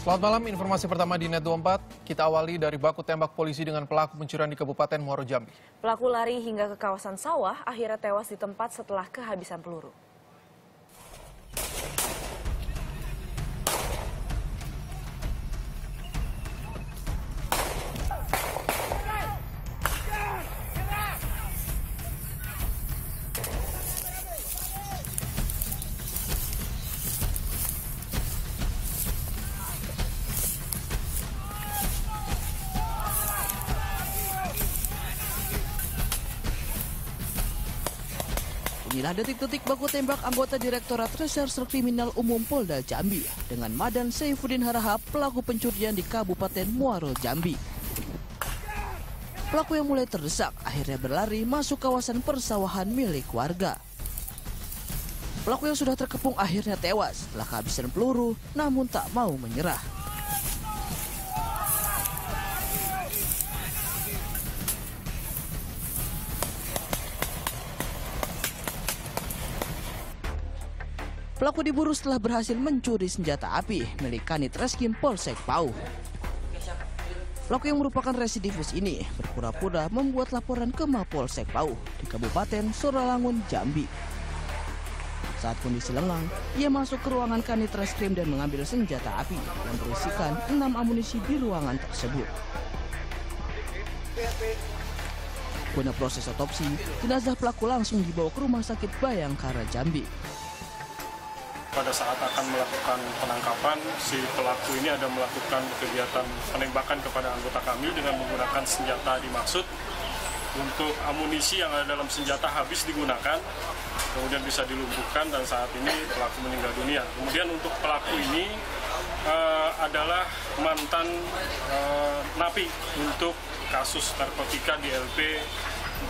Selamat malam, informasi pertama di Net 24. Kita awali dari baku tembak polisi dengan pelaku pencurian di Kabupaten Muaro Jambi. Pelaku lari hingga ke kawasan sawah, akhirnya tewas di tempat setelah kehabisan peluru. Inilah detik-detik baku tembak anggota Direktorat Reserse Kriminal Umum Polda Jambi dengan Madan Saifuddin Harahap pelaku pencurian di Kabupaten Muaro Jambi. Pelaku yang mulai terdesak akhirnya berlari masuk kawasan persawahan milik warga. Pelaku yang sudah terkepung akhirnya tewas setelah kehabisan peluru namun tak mau menyerah. Pelaku diburu setelah berhasil mencuri senjata api milik Kanit Reskim Polsek Pau. Pelaku yang merupakan residivis ini berpura-pura membuat laporan ke Mapolsek Pau di Kabupaten Soralangun, Jambi. Saat kondisi lengang, ia masuk ke ruangan Kanit Reskrim dan mengambil senjata api yang berisikan enam amunisi di ruangan tersebut. Guna proses otopsi, jenazah pelaku langsung dibawa ke Rumah Sakit Bayangkara Jambi. Pada saat akan melakukan penangkapan, si pelaku ini ada melakukan kegiatan penembakan kepada anggota kami dengan menggunakan senjata dimaksud. Untuk amunisi yang ada dalam senjata habis digunakan, kemudian bisa dilumpuhkan dan saat ini pelaku meninggal dunia. Kemudian untuk pelaku ini eh, adalah mantan eh, napi untuk kasus narkotika di LP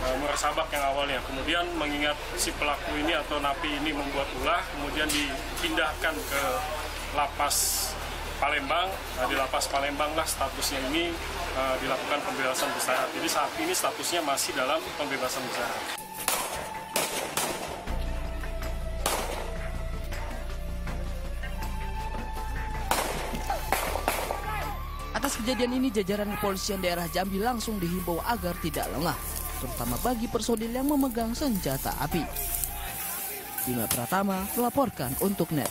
eh, Muresabak yang awalnya. Kemudian mengingat si pelaku ini atau napi ini membuat ulah, kemudian dipindahkan ke lapas Palembang. Nah, di lapas Palembang lah statusnya ini eh, dilakukan pembebasan bersyarat. Jadi saat ini statusnya masih dalam pembebasan bersyarat. Atas kejadian ini jajaran kepolisian daerah Jambi langsung dihimbau agar tidak lengah, terutama bagi personil yang memegang senjata api. Bima Pratama melaporkan untuk NET.